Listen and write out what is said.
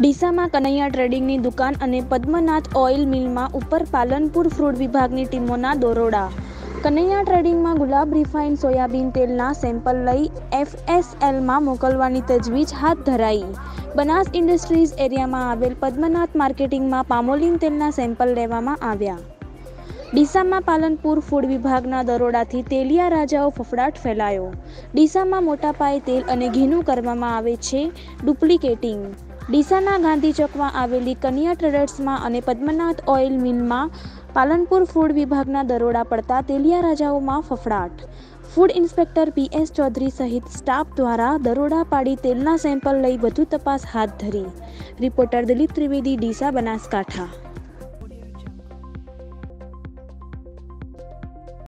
ડીસામાં કનૈયા ટ્રેડિંગની દુકાન અને પદ્મનાથ ઓઇલ મિલમાં ઉપર પાલનપુર ફ્રૂડ વિભાગની ટીમોના દરોડા. કનૈયા ટ્રેડિંગમાં ગુલાબ રિફાઇન સોયાબીન તેલના સેમ્પલ લઈ એફએસએલમાં મોકલવાની તજવીજ હાથ ધરાઈ. બનાસ ઇન્ડસ્ટ્રીઝ એરિયામાં આવેલ પદ્મનાથ માર્કેટિંગમાં પામોલિન તેલના સેમ્પલ લેવામાં આવ્યા. ડીસામાં પાલનપુર ફૂડ વિભાગના દરોડાથી તેલિયા રાજાઓ ફફડાટ ફેલાયો. ડીસામાં મોટા પાયે તેલ અને ઘીનું કરવામાં આવે છે ડુપ્લિકેટિંગ. ડીસાના ગાંધી ચોકમાં આવેલી કન્યા ટ્રેડર્સમાં અને પદ્મનાથ ઓઇલ મિલમાં પાલનપુર ફૂડ વિભાગના દરોડા પડતા તેલિયા રાજાઓમાં ફફડાટ. Food inspector P S Chaudhary સહિત સ્ટાફ દ્વારા દરોડા પાડી તેલના સેમ્પલ લઈ વધુ તપાસ હાથ ધરી. રિપોર્ટર દિલીપ ત્રિવેદી, ડીસા બનાસકાંઠા.